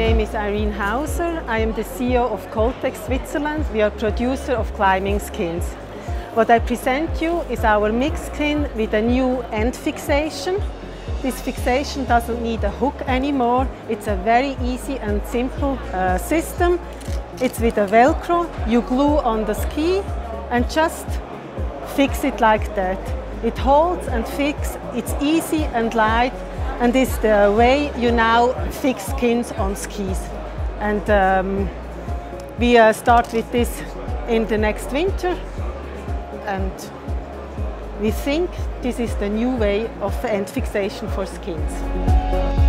is Irene Hauser. I am the CEO of Colltex Switzerland. We are producer of climbing skins. What I present you is our mixed skin with a new end fixation. This fixation doesn't need a hook anymore. It's a very easy and simple uh, system. It's with a Velcro. You glue on the ski and just fix it like that. It holds and fixes. It's easy and light and this is the way you now fix skins on skis. And um, we uh, start with this in the next winter and we think this is the new way of end fixation for skins.